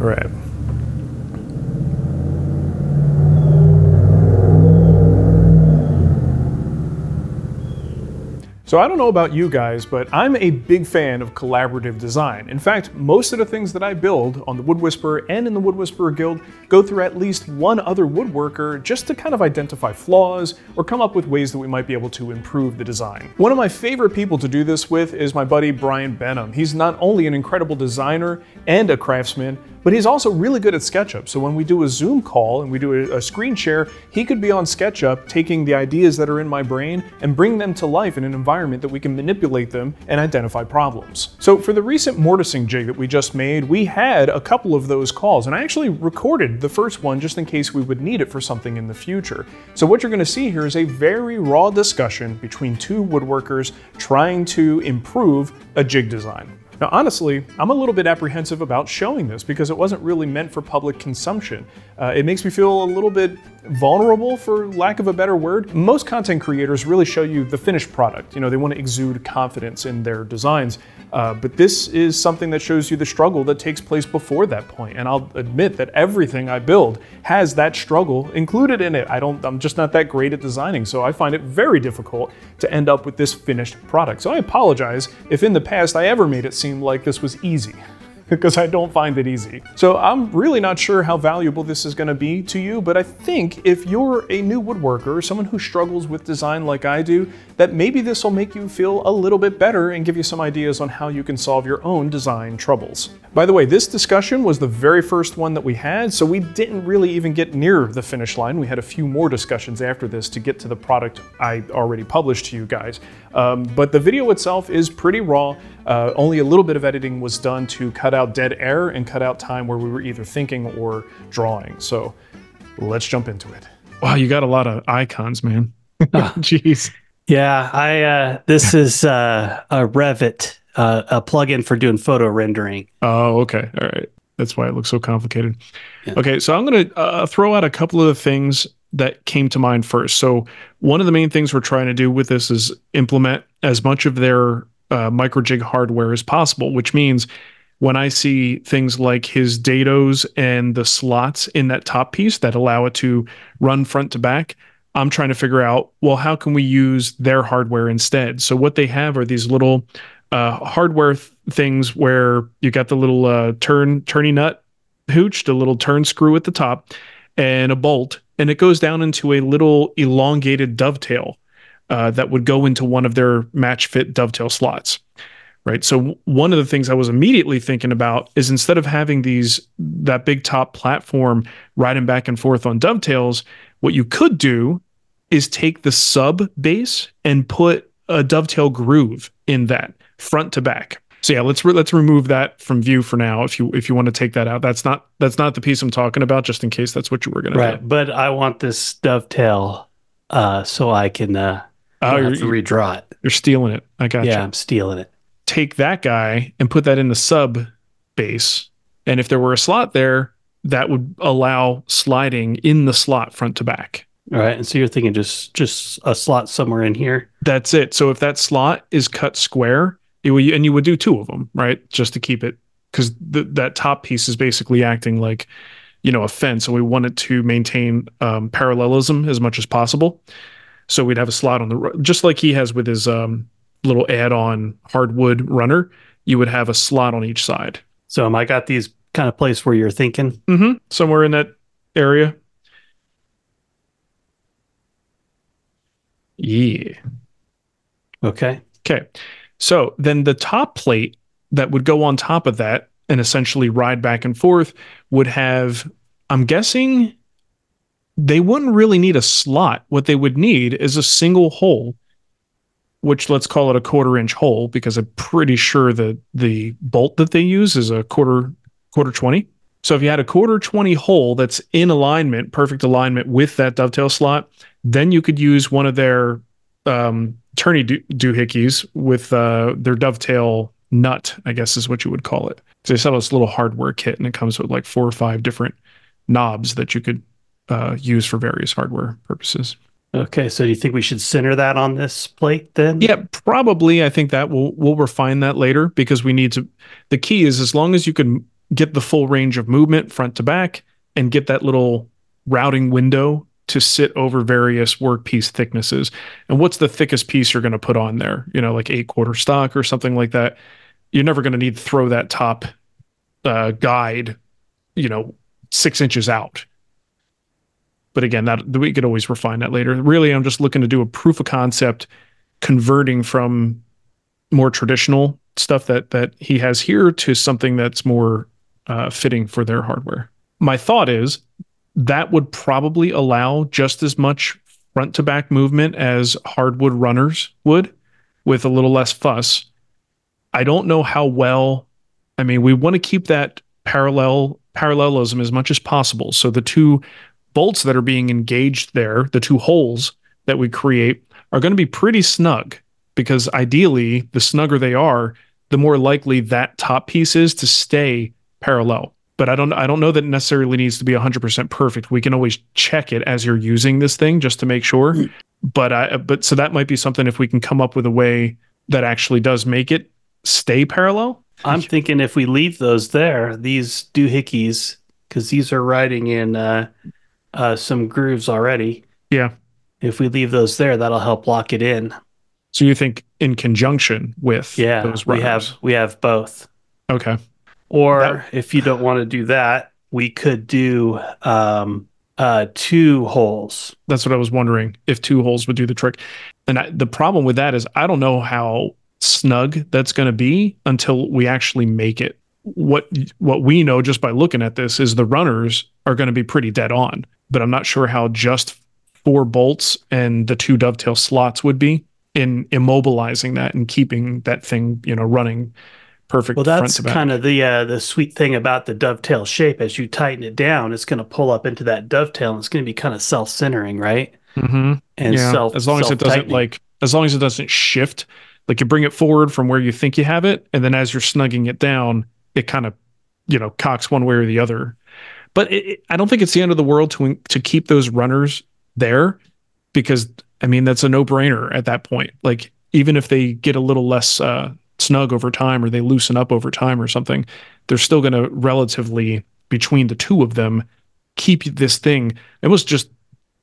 Right. So I don't know about you guys, but I'm a big fan of collaborative design. In fact, most of the things that I build on the Wood Whisperer and in the Wood Whisperer Guild go through at least one other woodworker just to kind of identify flaws or come up with ways that we might be able to improve the design. One of my favorite people to do this with is my buddy Brian Benham. He's not only an incredible designer and a craftsman, but he's also really good at SketchUp. So when we do a Zoom call and we do a, a, screen share, he could be on SketchUp taking the ideas that are in my brain and bring them to life in an environment that we can manipulate them and identify problems. So for the recent mortising jig that we just made, we had a couple of those calls and I actually recorded the first one just in case we would need it for something in the future. So what you're gonna see here is a very raw discussion between two woodworkers trying to improve a jig design. Now, honestly, I'm a little bit apprehensive about showing this because it wasn't really meant for public consumption. Uh, it makes me feel a little bit vulnerable, for lack of a better word. Most content creators really show you the finished product. You know, they want to exude confidence in their designs. Uh, but this is something that shows you the struggle that takes place before that point. And I'll admit that everything I build has that struggle included in it. I don't, I'm just not that great at designing, so I find it very difficult to end up with this finished product. So I apologize if in the past I ever made it seem like this was easy because I don't find it easy. So I'm really not sure how valuable this is gonna be to you, but I think if you're a new woodworker someone who struggles with design like I do, that maybe this will make you feel a little bit better and give you some ideas on how you can solve your own design troubles. By the way, this discussion was the very first one that we had, so we didn't really even get near the finish line. We had a few more discussions after this to get to the product I already published to you guys. Um, but the video itself is pretty raw. Uh, only a little bit of editing was done to cut out dead air and cut out time where we were either thinking or drawing. So let's jump into it. Wow, you got a lot of icons, man. Jeez. Yeah, I uh, this is uh, a Revit uh, a plugin for doing photo rendering. Oh, okay. All right. That's why it looks so complicated. Yeah. Okay, so I'm going to uh, throw out a couple of the things that came to mind first. So one of the main things we're trying to do with this is implement as much of their uh, microjig hardware as possible, which means when I see things like his dados and the slots in that top piece that allow it to run front to back, I'm trying to figure out, well, how can we use their hardware instead? So what they have are these little uh, hardware th- things where you got the little uh, turn turny nut hooch, the little turn screw at the top, and a bolt, and it goes down into a little elongated dovetail uh, that would go into one of their match fit dovetail slots. Right. So one of the things I was immediately thinking about is instead of having these that big top platform riding back and forth on dovetails, what you could do is take the sub base and put a dovetail groove in that front to back. So yeah, let's re- let's remove that from view for now. If you if you want to take that out, that's not that's not the piece I'm talking about. Just in case that's what you were going right. to do. But I want this dovetail uh, so I can uh, oh, you're, to redraw it. You're stealing it. I got yeah, you. Yeah, I'm stealing it. Take that guy and put that in the sub base, and if there were a slot there, that would allow sliding in the slot front to back. All right, and so you're thinking just just a slot somewhere in here. That's it. So if that slot is cut square, would, and you would do two of them, right? Just to keep it, because that top piece is basically acting like, you know, a fence. And we want it to maintain um, parallelism as much as possible. So we'd have a slot on the, just like he has with his um, little add on hardwood runner, you would have a slot on each side. So am I got these kind of place where you're thinking? Mm-hmm. Somewhere in that area. Yeah. Okay. Okay. So then the top plate that would go on top of that and essentially ride back and forth would have, I'm guessing, they wouldn't really need a slot. What they would need is a single hole, which let's call it a quarter inch hole because I'm pretty sure that the bolt that they use is a quarter quarter 20. So if you had a quarter 20 hole that's in alignment, perfect alignment with that dovetail slot, then you could use one of their um, turny do- doohickeys with uh, their dovetail nut, I guess is what you would call it. So they sell this little hardware kit, and it comes with like four or five different knobs that you could uh, use for various hardware purposes. Okay, so do you think we should center that on this plate then? Yeah, probably. I think that we'll we'll refine that later because we need to. The key is as long as you can get the full range of movement front to back and get that little routing window to sit over various workpiece thicknesses. And what's the thickest piece you're going to put on there? You know, like eight quarter stock or something like that. You're never going to need to throw that top uh, guide, you know, six inches out. But again, that we could always refine that later. Really, I'm just looking to do a proof of concept, converting from more traditional stuff that that he has here to something that's more uh, fitting for their hardware. My thought is that would probably allow just as much front to back movement as hardwood runners would with a little less fuss. I don't know how well I mean we want to keep that parallel parallelism as much as possible. So the two bolts that are being engaged there, the two holes that we create are going to be pretty snug because ideally the snugger they are, the more likely that top piece is to stay parallel but I don't I don't know that it necessarily needs to be 100% perfect. We can always check it as you're using this thing just to make sure. Mm. But I but so that might be something if we can come up with a way that actually does make it stay parallel. I'm thinking if we leave those there, these doohickeys, because these are riding in uh, uh, some grooves already. Yeah. If we leave those there, that'll help lock it in. So you think in conjunction with yeah, those runners. we have we have both. Okay. Or that, if you don't want to do that, we could do um, uh, two holes. That's what I was wondering if two holes would do the trick. And I, the problem with that is I don't know how snug that's going to be until we actually make it. What what we know just by looking at this is the runners are going to be pretty dead on, but I'm not sure how just four bolts and the two dovetail slots would be in immobilizing that and keeping that thing, you know, running perfect. Well, that's kind of the uh, the sweet thing about the dovetail shape. As you tighten it down, it's going to pull up into that dovetail, and it's going to be kind of self centering, right? Mm-hmm. And yeah. self as long as it doesn't like as long as it doesn't shift, like you bring it forward from where you think you have it, and then as you're snugging it down, it kind of you know cocks one way or the other. But it, it, I don't think it's the end of the world to to keep those runners there because I mean that's a no brainer at that point. Like even if they get a little less uh, snug over time or they loosen up over time or something, they're still going to relatively between the two of them keep this thing. It was just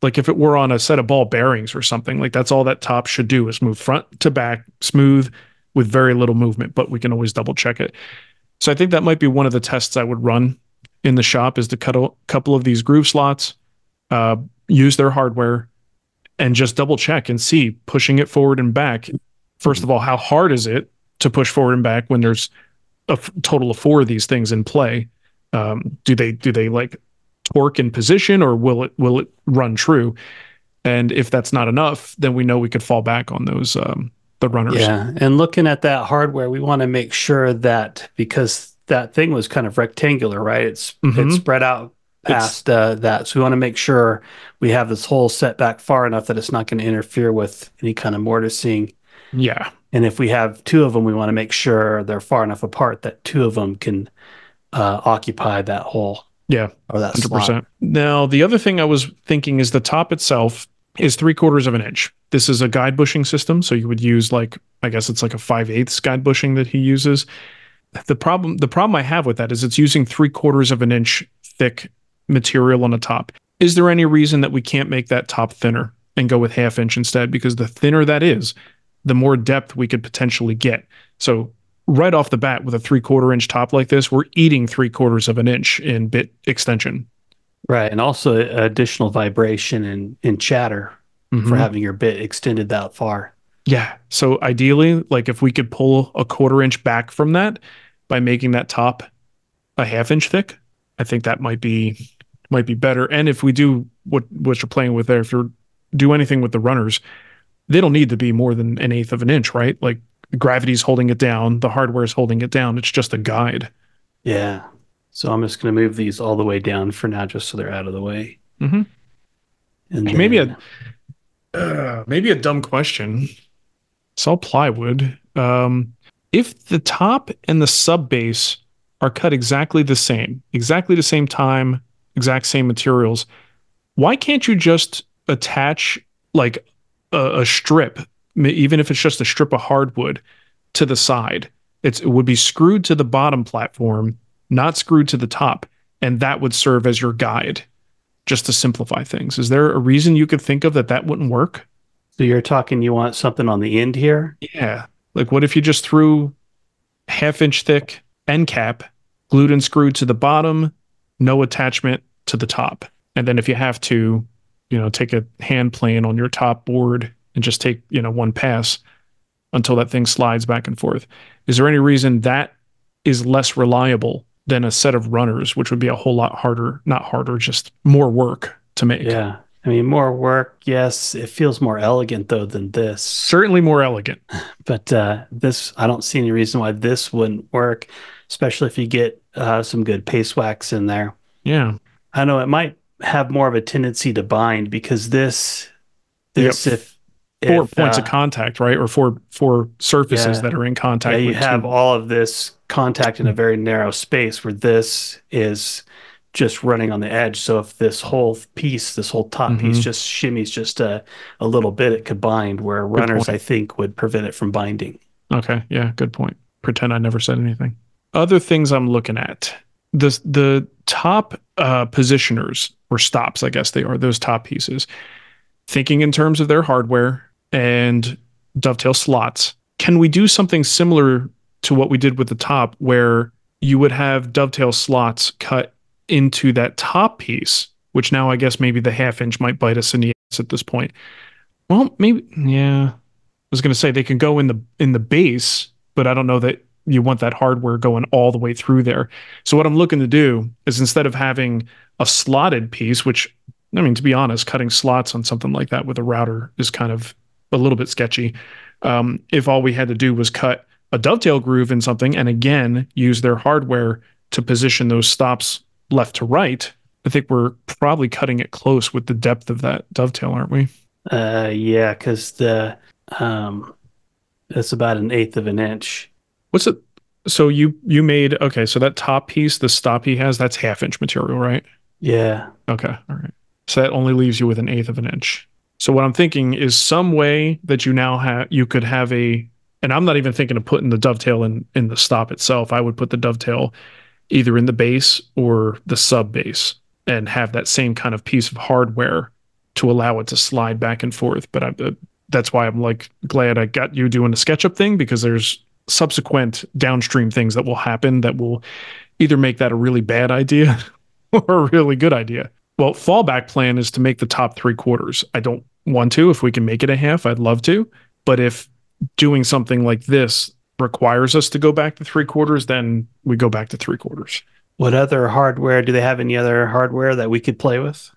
like if it were on a set of ball bearings or something, like that's all that top should do is move front to back smooth with very little movement, but we can always double check it. So I think that might be one of the tests I would run in the shop is to cut a couple of these groove slots, uh, use their hardware, and just double check and see pushing it forward and back. First of all, how hard is it? to push forward and back when there's a f- total of four of these things in play. Um, do they do they like torque in position or will it will it run true? And if that's not enough, then we know we could fall back on those um, the runners. Yeah, and looking at that hardware, we want to make sure that because that thing was kind of rectangular, right? It's mm-hmm. it's spread out past uh, that, so we want to make sure we have this hole set back far enough that it's not going to interfere with any kind of mortising. Yeah, and if we have two of them, we want to make sure they're far enough apart that two of them can uh, occupy that hole. Yeah, or that 100%. Slot. Now, the other thing I was thinking is the top itself is three quarters of an inch. This is a guide bushing system, so you would use like I guess it's like a five eighths guide bushing that he uses. The problem the problem I have with that is it's using three quarters of an inch thick material on the top. Is there any reason that we can't make that top thinner and go with half inch instead? Because the thinner that is, the more depth we could potentially get. So right off the bat with a three quarter inch top like this, we're eating three quarters of an inch in bit extension. Right. And also additional vibration and, and chatter mm-hmm. for having your bit extended that far. Yeah. So ideally, like if we could pull a quarter inch back from that by making that top a half inch thick, I think that might be might be better. And if we do what what you're playing with there, if you do anything with the runners, they don't need to be more than an eighth of an inch, right? Like gravity's holding it down, the hardware is holding it down. It's just a guide. Yeah. So I'm just going to move these all the way down for now, just so they're out of the way. Mm-hmm. And then... maybe a uh, maybe a dumb question. It's all plywood. Um, if the top and the sub base are cut exactly the same, exactly the same time, exact same materials, why can't you just attach like a, a strip, even if it's just a strip of hardwood, to the side. It's, it would be screwed to the bottom platform not screwed to the top, and that would serve as your guide just to simplify things. Is there a reason you could think of that that wouldn't work? So you're talking you want something on the end here? Yeah. Like what if you just threw half inch thick end cap glued and screwed to the bottom, no attachment to the top. And then if you have to, you know, take a hand plane on your top board and just take, you know, one pass until that thing slides back and forth. Is there any reason that is less reliable than a set of runners, which would be a whole lot harder, not harder, just more work to make? Yeah. I mean, more work, yes. It feels more elegant though than this. Certainly more elegant. But uh, this, I don't see any reason why this wouldn't work, especially if you get uh, some good paste wax in there. Yeah. I know it might have more of a tendency to bind because this, this, yep. if four if, points uh, of contact, right, or four four surfaces yeah, that are in contact. Yeah, you have two. all of this contact in a very narrow space where this is just running on the edge. So if this whole piece, this whole top mm-hmm. piece, just shimmies just a, a little bit, it could bind. Where good runners, point. I think, would prevent it from binding. Okay, yeah, good point. Pretend I never said anything. Other things I'm looking at the the top uh, positioners or stops, I guess they are those top pieces. Thinking in terms of their hardware and dovetail slots, can we do something similar to what we did with the top, where you would have dovetail slots cut into that top piece, which now I guess maybe the half inch might bite us in the ass at this point. Well, maybe yeah. I was going to say they can go in the in the base, but I don't know that you want that hardware going all the way through there. So what I'm looking to do is instead of having a slotted piece, which I mean to be honest, cutting slots on something like that with a router is kind of a little bit sketchy. Um, if all we had to do was cut a dovetail groove in something and again use their hardware to position those stops left to right, I think we're probably cutting it close with the depth of that dovetail, aren't we? Uh, yeah, because the um, it's about an eighth of an inch. What's it? So you you made okay. So that top piece, the stop he has, that's half inch material, right? Yeah. Okay. All right. So that only leaves you with an eighth of an inch. So what I'm thinking is some way that you now have you could have a and I'm not even thinking of putting the dovetail in in the stop itself. I would put the dovetail either in the base or the sub base and have that same kind of piece of hardware to allow it to slide back and forth. But I, uh, that's why I'm like glad I got you doing the SketchUp thing because there's subsequent downstream things that will happen that will either make that a really bad idea or a really good idea. Well, fallback plan is to make the top three quarters. I don't want to. If we can make it a half, I'd love to. But if doing something like this requires us to go back to three quarters, then we go back to three quarters. What other hardware? Do they have any other hardware that we could play with?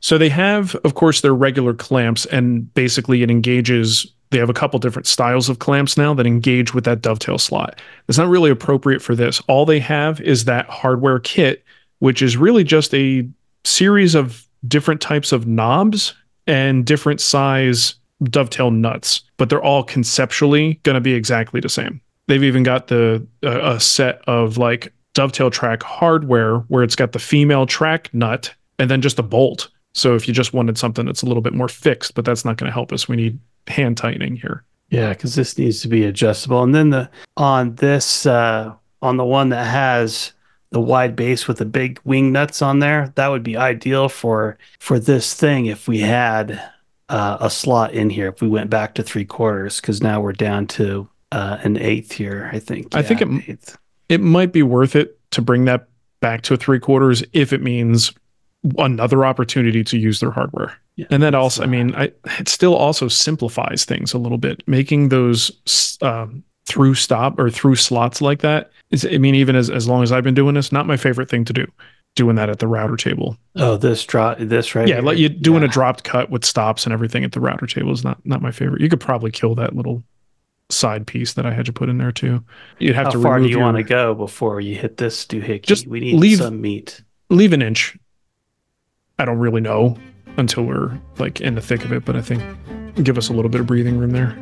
So they have, of course, their regular clamps, and basically it engages. They have a couple different styles of clamps now that engage with that dovetail slot. It's not really appropriate for this. All they have is that hardware kit, which is really just a series of different types of knobs and different size dovetail nuts, but they're all conceptually going to be exactly the same. They've even got the uh, a set of like dovetail track hardware where it's got the female track nut and then just a bolt. So if you just wanted something that's a little bit more fixed, but that's not going to help us. We need hand tightening here. Yeah, because this needs to be adjustable. And then the on this uh, on the one that has the wide base with the big wing nuts on there, that would be ideal for for this thing if we had uh, a slot in here if we went back to three quarters because now we're down to uh, an eighth here. I think. I think it eighth. it might be worth it to bring that back to a three quarters if it means another opportunity to use their hardware. Yeah, and that also, I mean, I, it still also simplifies things a little bit, making those um, through stop or through slots like that. Is, I mean, even as, as long as I've been doing this, not my favorite thing to do doing that at the router table. Oh, this drop, this right? Yeah, here. like you doing yeah. a dropped cut with stops and everything at the router table is not not my favorite. You could probably kill that little side piece that I had to put in there too. You'd have How to. How far do you your, want to go before you hit this doohickey? Just we need leave, some meat. Leave an inch. I don't really know until we're like in the thick of it, but I think give us a little bit of breathing room there.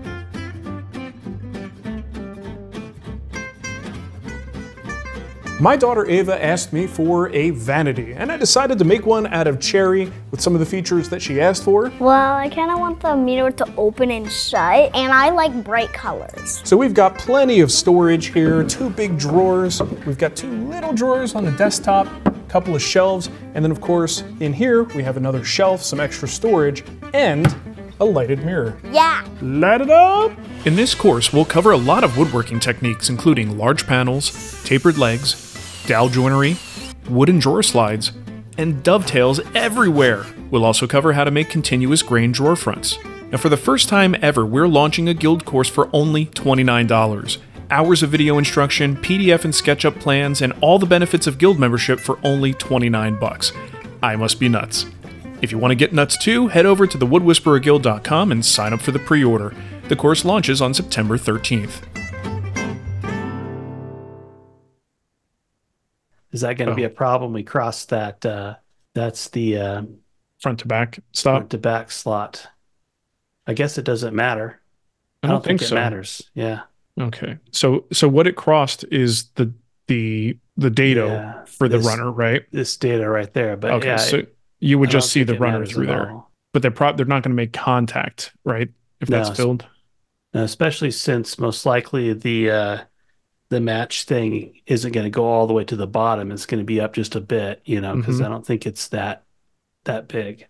My daughter Ava asked me for a vanity, and I decided to make one out of cherry with some of the features that she asked for. Well, I kind of want the mirror to open and shut, and I like bright colors. So we've got plenty of storage here, two big drawers. We've got two little drawers on the desktop, a couple of shelves, and then of course in here we have another shelf, some extra storage, and a lighted mirror. Yeah. Light it up! In this course, we'll cover a lot of woodworking techniques, including large panels, tapered legs, dowel joinery, wooden drawer slides, and dovetails everywhere. We'll also cover how to make continuous grain drawer fronts. Now, for the first time ever, we're launching a guild course for only $29. Hours of video instruction, PDF and SketchUp plans, and all the benefits of guild membership for only 29 bucks. I must be nuts. If you want to get nuts too, head over to thewoodwhispererguild.com and sign up for the pre-order. The course launches on September 13th. Is that going to oh. be a problem? We cross that. Uh, that's the uh, front to back stop. Front to back slot. I guess it doesn't matter. I don't, I don't think, think, it so. matters. Yeah. Okay. So so what it crossed is the the the dado yeah, for the runner, right? This dado right there. But okay, yeah, so it, you would just see the runner through there. All. But they're pro- they're not going to make contact, right? If no, that's filled. especially since most likely the uh, the match thing isn't going to go all the way to the bottom. It's going to be up just a bit, you know, because mm-hmm. I don't think it's that that big.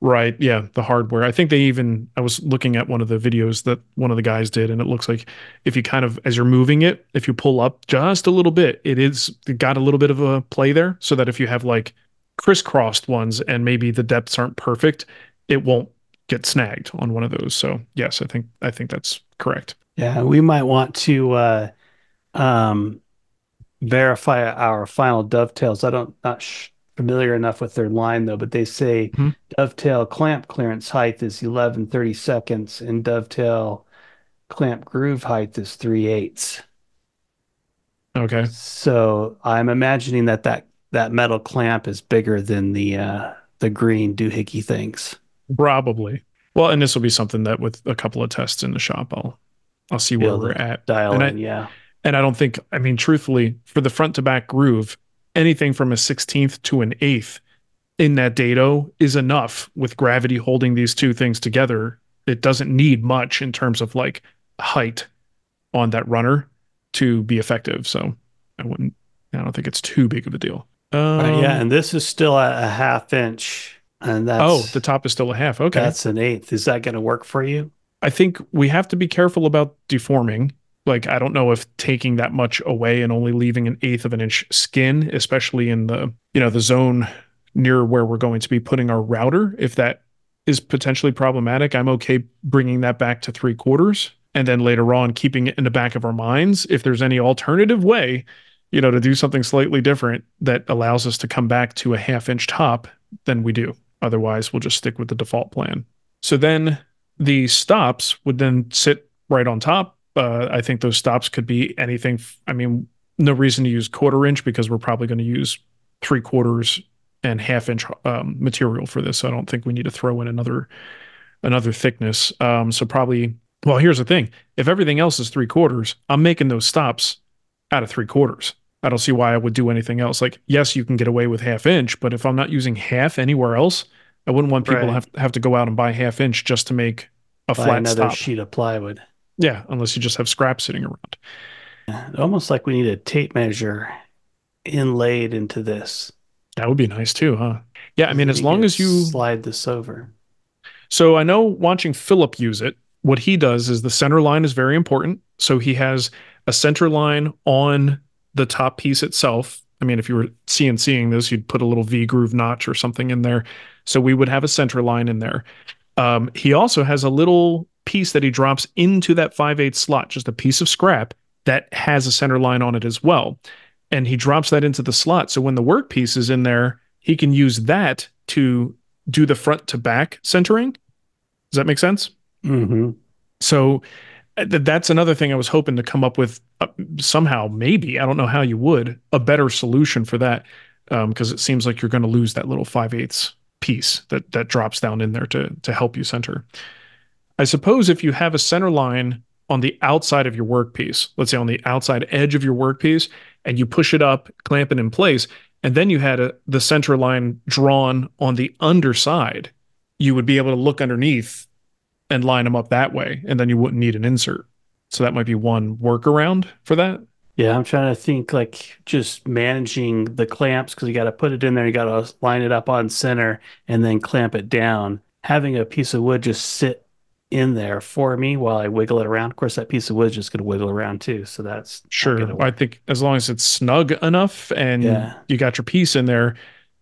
Right. Yeah. The hardware. I think they even, I was looking at one of the videos that one of the guys did, and it looks like if you kind of, as you're moving it, if you pull up just a little bit, it is it got a little bit of a play there. So that if you have like crisscrossed ones and maybe the depths aren't perfect, it won't get snagged on one of those. So yes, I think, I think that's correct. Yeah. We might want to, uh, um, verify our final dovetails. I don't not sh- familiar enough with their line though, but they say mm-hmm. dovetail clamp clearance height is 11 30 seconds and dovetail clamp groove height is 3 eighths. Okay. So I'm imagining that that that metal clamp is bigger than the uh, the green doohickey things. Probably. Well, and this will be something that with a couple of tests in the shop, I'll I'll see where we're at. Dial and in, I, yeah. And I don't think, I mean, truthfully, for the front to back groove, anything from a 16th to an eighth in that dado is enough with gravity holding these two things together. It doesn't need much in terms of like height on that runner to be effective. So I wouldn't, I don't think it's too big of a deal. Um, uh, yeah. And this is still a, a half inch. And that's, oh, the top is still a half. Okay. That's an eighth. Is that going to work for you? I think we have to be careful about deforming like I don't know if taking that much away and only leaving an eighth of an inch skin, especially in the you know the zone near where we're going to be putting our router, if that is potentially problematic, I'm okay bringing that back to three quarters and then later on keeping it in the back of our minds. If there's any alternative way, you know, to do something slightly different that allows us to come back to a half inch top, then we do. Otherwise, we'll just stick with the default plan. So then the stops would then sit right on top uh, I think those stops could be anything. I mean, no reason to use quarter inch because we're probably going to use three quarters and half inch um, material for this. So I don't think we need to throw in another another thickness. Um, so probably. Well, here's the thing: if everything else is three quarters, I'm making those stops out of three quarters. I don't see why I would do anything else. Like, yes, you can get away with half inch, but if I'm not using half anywhere else, I wouldn't want people right. to have, have to go out and buy half inch just to make a buy flat another stop. sheet of plywood. Yeah, unless you just have scrap sitting around. Almost like we need a tape measure inlaid into this. That would be nice too, huh? Yeah, I mean, as long as you slide this over. So I know watching Philip use it, what he does is the center line is very important. So he has a center line on the top piece itself. I mean, if you were CNCing this, you'd put a little V groove notch or something in there. So we would have a center line in there. Um, he also has a little piece that he drops into that 5 8 slot, just a piece of scrap that has a center line on it as well. And he drops that into the slot. So when the workpiece is in there, he can use that to do the front to back centering. Does that make sense? Mm-hmm. So uh, that's another thing I was hoping to come up with uh, somehow, maybe, I don't know how you would, a better solution for that. Because um, it seems like you're going to lose that little 5 eighths piece that that drops down in there to to help you center. I suppose if you have a center line on the outside of your workpiece, let's say on the outside edge of your workpiece, and you push it up, clamp it in place, and then you had a, the center line drawn on the underside, you would be able to look underneath and line them up that way, and then you wouldn't need an insert. So that might be one workaround for that. Yeah, I'm trying to think like just managing the clamps because you got to put it in there, you got to line it up on center and then clamp it down. Having a piece of wood just sit in there for me while I wiggle it around. Of course, that piece of wood is just going to wiggle around too. So that's sure. I think as long as it's snug enough and yeah. you got your piece in there,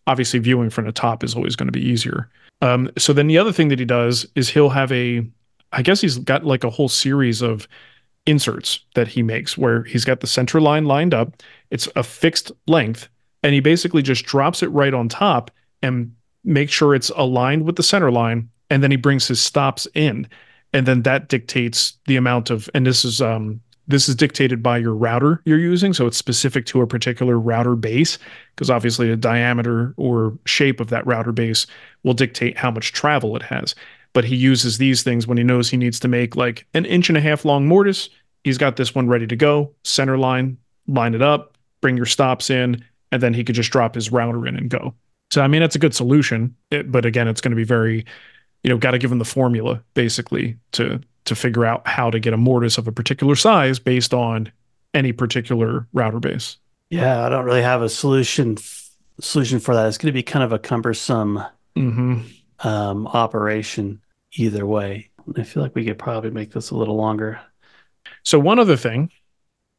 obviously viewing from the top is always going to be easier. Um, so then the other thing that he does is he'll have a, I guess he's got like a whole series of inserts that he makes where he's got the center line lined up. It's a fixed length, and he basically just drops it right on top and makes sure it's aligned with the center line. And then he brings his stops in, and then that dictates the amount of. And this is um this is dictated by your router you're using, so it's specific to a particular router base because obviously the diameter or shape of that router base will dictate how much travel it has but he uses these things when he knows he needs to make like an inch and a half long mortise. He's got this one ready to go, center line, line it up, bring your stops in, and then he could just drop his router in and go. So, I mean, it's a good solution, it, but again, it's going to be very, you know, got to give them the formula basically to to figure out how to get a mortise of a particular size based on any particular router base. Yeah, I don't really have a solution solution for that. It's going to be kind of a cumbersome mm-hmm. um, operation either way. I feel like we could probably make this a little longer. So, one other thing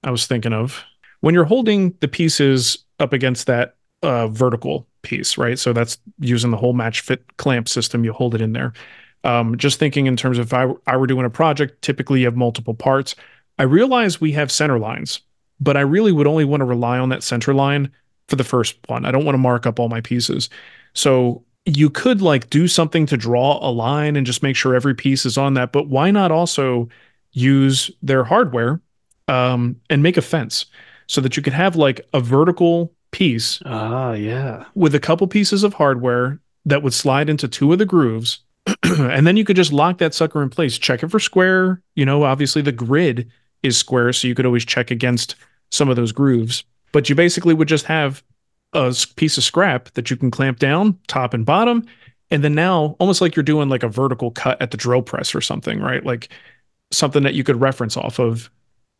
I was thinking of when you're holding the pieces up against that uh, vertical piece, right? So, that's using the whole match fit clamp system, you hold it in there. Um, just thinking in terms of if I, I were doing a project, typically you have multiple parts. I realize we have center lines, but I really would only want to rely on that center line for the first one. I don't want to mark up all my pieces. So you could like do something to draw a line and just make sure every piece is on that, but why not also use their hardware um, and make a fence so that you could have like a vertical piece. Ah, yeah. With a couple pieces of hardware that would slide into two of the grooves. and then you could just lock that sucker in place. Check it for square. You know, obviously the grid is square, so you could always check against some of those grooves. But you basically would just have a piece of scrap that you can clamp down top and bottom. And then now, almost like you're doing like a vertical cut at the drill press or something, right? Like something that you could reference off of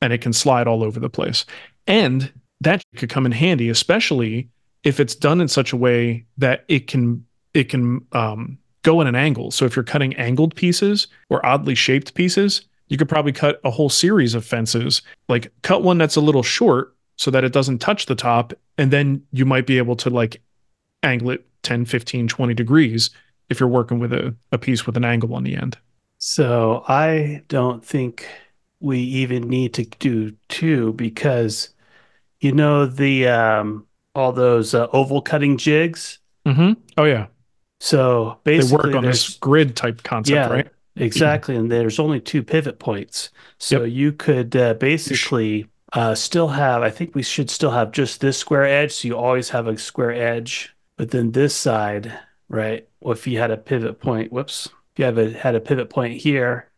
and it can slide all over the place. And that could come in handy, especially if it's done in such a way that it can it can um, go in an angle. So if you're cutting angled pieces or oddly shaped pieces, you could probably cut a whole series of fences. Like cut one that's a little short so that it doesn't touch the top and then you might be able to like angle it 10 15 20 degrees if you're working with a, a piece with an angle on the end so i don't think we even need to do two because you know the um all those uh, oval cutting jigs mm-hmm. oh yeah so basically they work on this grid type concept yeah, right exactly and there's only two pivot points so yep. you could uh, basically uh, still have, I think we should still have just this square edge. So you always have a square edge. But then this side, right? Well, if you had a pivot point, whoops, if you have a, had a pivot point here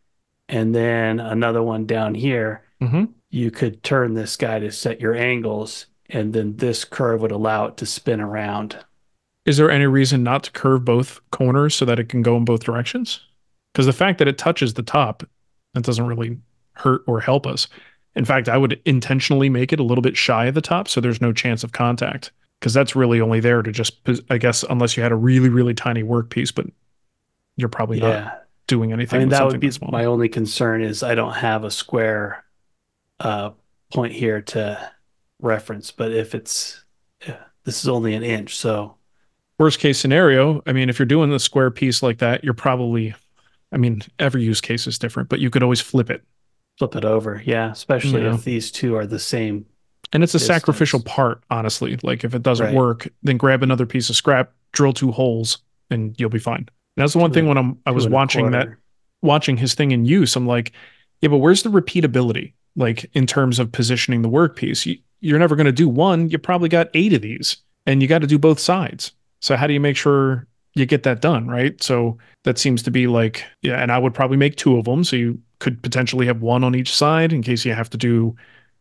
and then another one down here, mm-hmm. You could turn this guy to set your angles. And then this curve would allow it to spin around. Is there any reason not to curve both corners so that it can go in both directions? Because the fact that it touches the top, that doesn't really hurt or help us. In fact, I would intentionally make it a little bit shy of the top so there's no chance of contact because that's really only there to just, I guess, unless you had a really, really tiny workpiece, but you're probably yeah. not doing anything. I mean, that would be my only concern is I don't have a square uh, point here to reference, but if it's, yeah, this is only an inch, so. Worst case scenario, I mean, if you're doing the square piece like that, you're probably, I mean, every use case is different, but you could always flip it flip it over. Yeah, especially yeah. if these two are the same. And it's a distance. sacrificial part, honestly. Like if it doesn't right. work, then grab another piece of scrap, drill two holes, and you'll be fine. And that's the one two thing when I'm I was watching that watching his thing in use, I'm like, yeah, but where's the repeatability? Like in terms of positioning the workpiece, you, you're never going to do one. You probably got eight of these, and you got to do both sides. So how do you make sure you get that done, right? So that seems to be like, yeah, and I would probably make two of them. So you could potentially have one on each side in case you have to do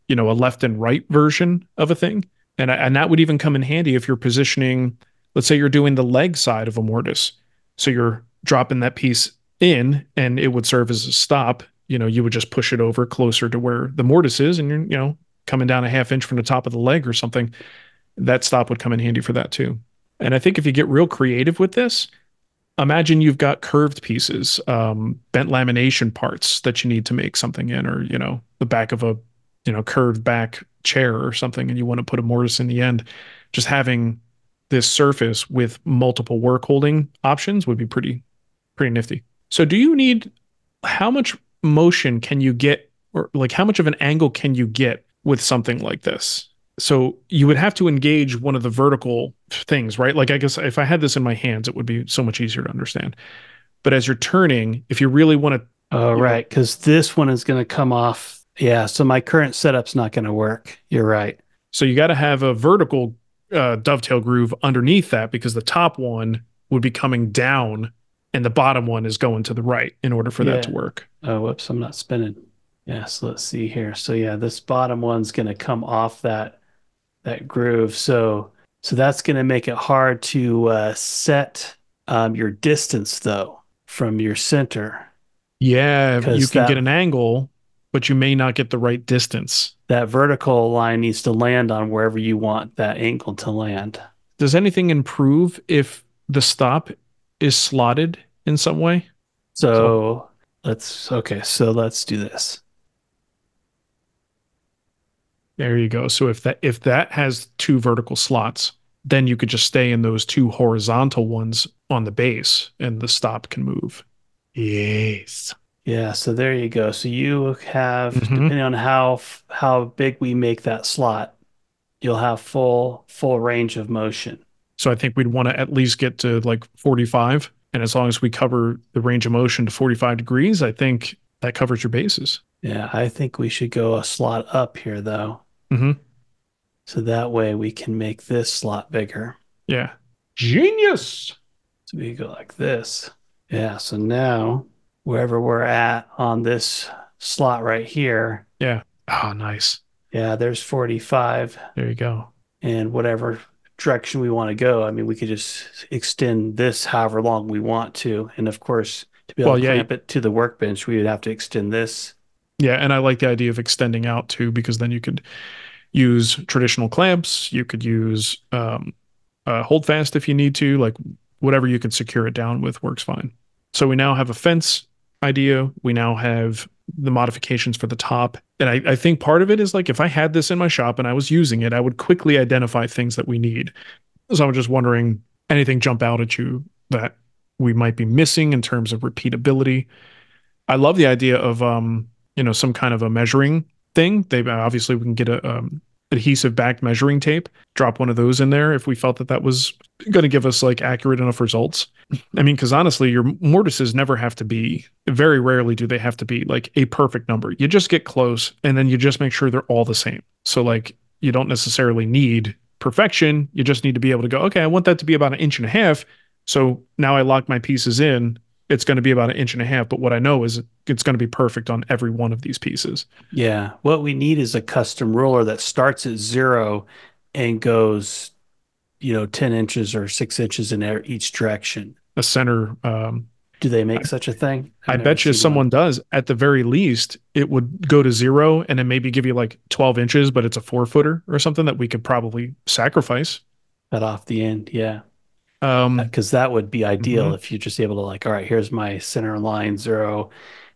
you know, a left and right version of a thing. And, and that would even come in handy if you're positioning, let's say you're doing the leg side of a mortise. So you're dropping that piece in and it would serve as a stop. You know, you would just push it over closer to where the mortise is and you're, you know, coming down a half inch from the top of the leg or something. That stop would come in handy for that too. And I think if you get real creative with this, imagine you've got curved pieces, um, bent lamination parts that you need to make something in, or you know, the back of a you know curved back chair or something, and you want to put a mortise in the end. Just having this surface with multiple work holding options would be pretty pretty nifty. So, do you need how much motion can you get, or like how much of an angle can you get with something like this? so you would have to engage one of the vertical things, right? Like I guess if I had this in my hands, it would be so much easier to understand. But as you're turning, if you really want to, oh right, because this one is going to come off. Yeah, so my current setup's not going to work. You're right. So you got to have a vertical uh, dovetail groove underneath that because the top one would be coming down and the bottom one is going to the right in order for yeah. that to work. Oh, whoops! I'm not spinning. Yeah, so let's see here. So yeah, this bottom one's going to come off that that groove. So so that's going to make it hard to uh, set um, your distance though from your center. Yeah, you can that, get an angle, but you may not get the right distance. That vertical line needs to land on wherever you want that angle to land. Does anything improve if the stop is slotted in some way? So, let's okay, so let's do this. There you go. So if that if that has two vertical slots, then you could just stay in those two horizontal ones on the base and the stop can move. Yes. Yeah, so there you go. So you have mm-hmm. depending on how how big we make that slot, you'll have full full range of motion. So I think we'd want to at least get to like 45 and as long as we cover the range of motion to 45 degrees, I think that covers your bases. Yeah, I think we should go a slot up here though. Mm-hmm. So that way we can make this slot bigger. Yeah. Genius. So we go like this. Yeah. So now wherever we're at on this slot right here. Yeah. Oh, nice. Yeah. There's 45. There you go. And whatever direction we want to go, I mean, we could just extend this however long we want to. And of course, to be able well, to yeah, clamp it to the workbench, we would have to extend this yeah, and I like the idea of extending out too, because then you could use traditional clamps. You could use um, uh, hold fast if you need to, like whatever you can secure it down with works fine. So we now have a fence idea. We now have the modifications for the top. And I, I think part of it is like if I had this in my shop and I was using it, I would quickly identify things that we need. So I'm just wondering anything jump out at you that we might be missing in terms of repeatability. I love the idea of um, you know some kind of a measuring thing they obviously we can get a um, adhesive backed measuring tape drop one of those in there if we felt that that was going to give us like accurate enough results i mean because honestly your mortises never have to be very rarely do they have to be like a perfect number you just get close and then you just make sure they're all the same so like you don't necessarily need perfection you just need to be able to go okay i want that to be about an inch and a half so now i lock my pieces in it's going to be about an inch and a half. But what I know is it's going to be perfect on every one of these pieces. Yeah. What we need is a custom ruler that starts at zero and goes, you know, 10 inches or six inches in each direction. A center. Um, do they make I, such a thing? I've i bet you someone one. does. At the very least, it would go to zero and then maybe give you like 12 inches, but it's a four footer or something that we could probably sacrifice. Cut off the end. Yeah um because that would be ideal mm-hmm. if you're just able to like all right here's my center line zero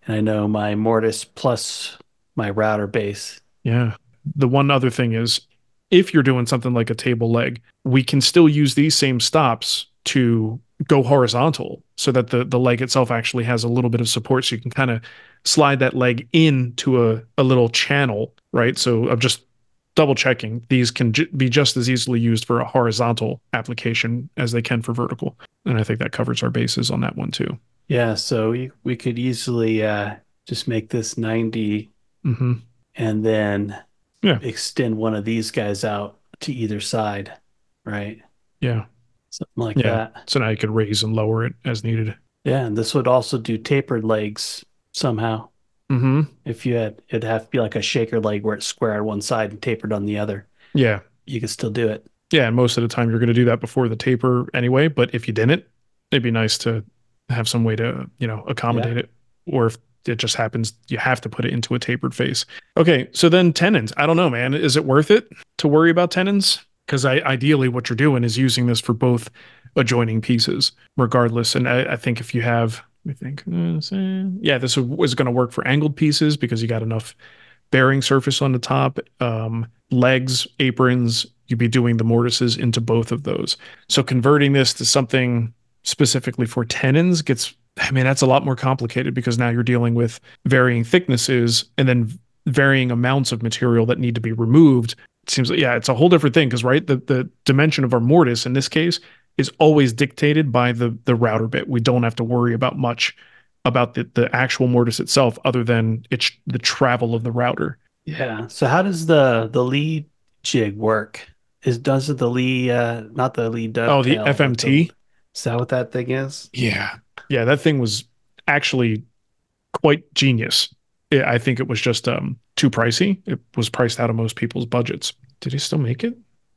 and i know my mortise plus my router base yeah the one other thing is if you're doing something like a table leg we can still use these same stops to go horizontal so that the the leg itself actually has a little bit of support. So you can kind of slide that leg into a, a little channel right? So I'm just double checking these can j- be just as easily used for a horizontal application as they can for vertical. And i think that covers our bases on that one too. Yeah so we, we could easily uh, just make this 90 mm-hmm. and then yeah. extend one of these guys out to either side right yeah something like yeah. that so now you could raise and lower it as needed yeah and this would also do tapered legs somehow Mm-hmm. If you had, it'd have to be like a shaker leg where it's square on one side and tapered on the other. Yeah. You could still do it. Yeah, and most of the time you're going to do that before the taper anyway. But if you didn't, it'd be nice to have some way to you know accommodate Yeah. it. Or if it just happens, you have to put it into a tapered face. Okay, so then tenons. I don't know, man. Is it worth it to worry about tenons? Because I ideally, what you're doing is using this for both adjoining pieces, regardless. And I, I think if you have, I think, uh, yeah, this was going to work for angled pieces because you got enough bearing surface on the top, um, legs, aprons. You'd be doing the mortises into both of those. So converting this to something specifically for tenons gets, I mean, that's a lot more complicated because now you're dealing with varying thicknesses and then varying amounts of material that need to be removed. It seems like, yeah, it's a whole different thing because, right, the, the dimension of our mortise in this case is always dictated by the the router bit. We don't have to worry about much about the, the actual mortise itself other than it's the travel of the router. Yeah. So how does the the Leigh jig work? Is does the Leigh uh not the Leigh Oh, the FMT? the- is that what that thing is? Yeah. Yeah, that thing was actually quite genius. I I think it was just um, too pricey. It was priced out of most people's budgets. Did he still make it?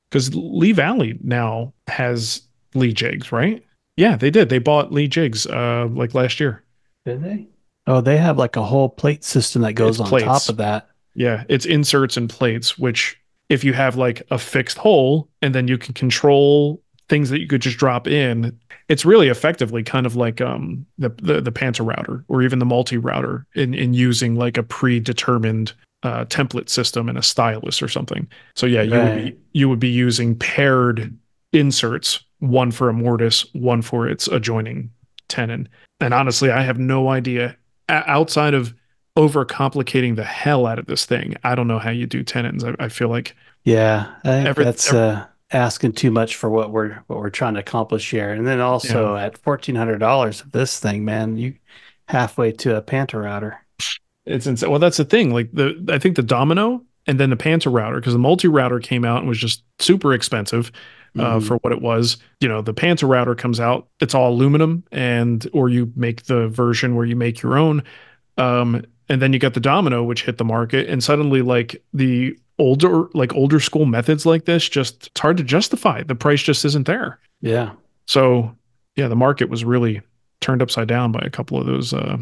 Because Lee Valley now has Leigh jigs, right? Yeah, they did. They bought Leigh jigs uh, like last year. Did they? Oh, they have like a whole plate system that goes It's on plates. top of that. Yeah, it's inserts and plates, which if you have like a fixed hole and then you can control things that you could just drop in, it's really effectively kind of like um the the, the PantoRouter or even the multi router in in using like a predetermined uh, template system and a stylus or something. So yeah, you would be you would be using paired inserts, one for a mortise, one for its adjoining tenon. And honestly, I have no idea O- outside of overcomplicating the hell out of this thing. I don't know how you do tenons. I, I feel like Yeah, I Every- that's every- uh asking too much for what we're what we're trying to accomplish here. And then also at fourteen hundred dollars of this thing, man, you halfway to a PantoRouter. it's insane. Well, that's the thing. Like the I think the Domino and then the PantoRouter because the multi router came out and was just super expensive uh, Mhm. for what it was. You know, the PantoRouter comes out, it's all aluminum, and or you make the version where you make your own. Um, and then you got the Domino, which hit the market, and suddenly like the older like older school methods like this, just it's hard to justify. The price just isn't there. Yeah. So yeah, the market was really turned upside down by a couple of those uh,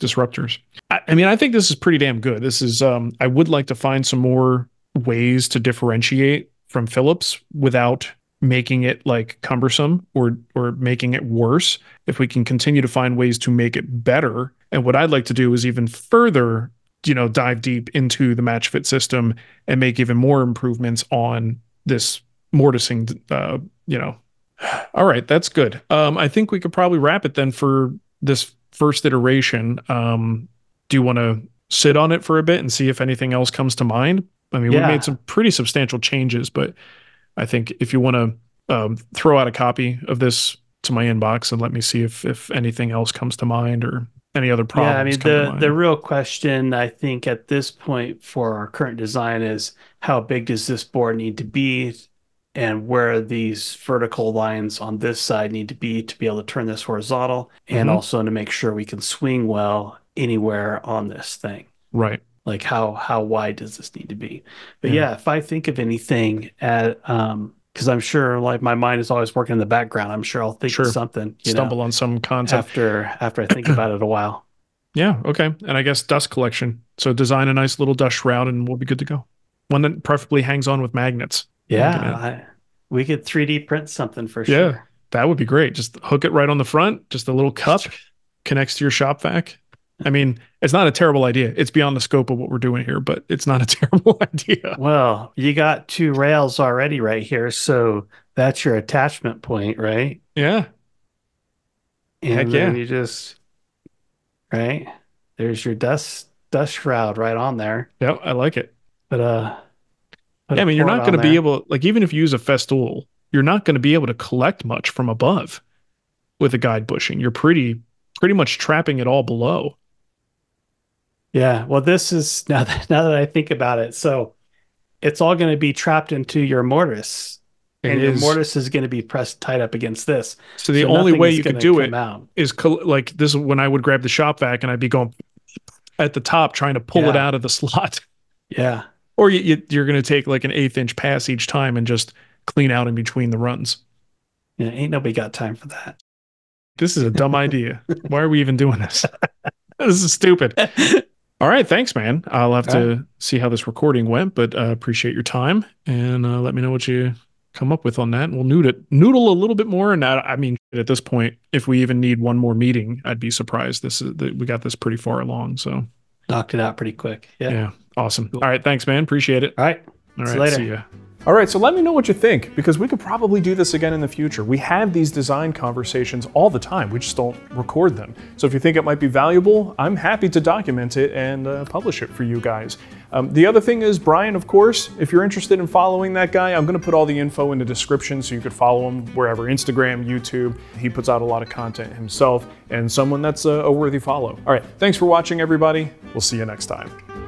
disruptors. I, I mean, I think this is pretty damn good. This is um, I would like to find some more ways to differentiate from Philip's without making it like cumbersome or or making it worse. If we can continue to find ways to make it better, and what I'd like to do is even further, you know, dive deep into the MatchFit system and make even more improvements on this mortising, uh, you know, all right, that's good. Um, I think we could probably wrap it then for this first iteration. Um, do you want to sit on it for a bit and see if anything else comes to mind? I mean, Yeah. we made some pretty substantial changes, but I think if you want to um, throw out a copy of this to my inbox and let me see if if anything else comes to mind or any other problems. Yeah, I mean the the real question I think at this point for our current design is how big does this board need to be and where these vertical lines on this side need to be to be able to turn this horizontal and Mhm. also to make sure we can swing well anywhere on this thing. right. Like how how wide does this need to be? But Yeah. yeah, if I think of anything at um because I'm sure like my mind is always working in the background. I'm sure I'll think Sure. of something, you Stumble know, on some concept. after after I think about it a while. Yeah, okay. And I guess dust collection. So design a nice little dust shroud and we'll be good to go. One that preferably hangs on with magnets. Yeah, I, we could 3D print something for sure. Yeah. That would be great. Just hook it right on the front, just a little cup connects to your shop vac. I mean, it's not a terrible idea. It's beyond the scope of what we're doing here, but it's not a terrible idea. Well, you got two rails already right here, so that's your attachment point, right? Yeah. And Heck then yeah. you just right there's your dust dust shroud right on there. Yeah, I like it. But uh, Yeah, I mean, you're not going to be able, like, even if you use a festool, you're not going to be able to collect much from above with a guide bushing. You're pretty, pretty much trapping it all below. Yeah, well, this is now that now that I think about it, so it's all going to be trapped into your mortise, It and your mortise is going to be pressed tight up against this. So the So only way you could do it out. is col- like this is when I would grab the shop vac and I'd be going at the top trying to pull it out of the slot. Yeah. Or you, you, you're going to take like an eighth inch pass each time and just clean out in between the runs. Yeah. Ain't nobody got time for that. This is a dumb idea. Why are we even doing this? this is stupid. All right, thanks, man. I'll have to All see how this recording went, but uh, appreciate your time and uh, let me know what you come up with on that. And we'll noodle it, noodle a little bit more. And I, I mean, at this point, if we even need one more meeting, I'd be surprised. This is that we got this pretty far along. So Knocked it out pretty quick. Yeah. yeah, awesome. All right, thanks, man. Appreciate it. All right, All right, See later. see ya. All right, so let me know what you think because we could probably do this again in the future. We have these design conversations all the time, we just don't record them. So if you think it might be valuable, I'm happy to document it and uh, publish it for you guys. Um, the other thing is, Brian, of course, if you're interested in following that guy, I'm going to put all the info in the description so you could follow him wherever Instagram, YouTube. He puts out a lot of content himself and someone that's a, a worthy follow. All right, thanks for watching, everybody. We'll see you next time.